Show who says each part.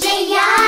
Speaker 1: Jaya.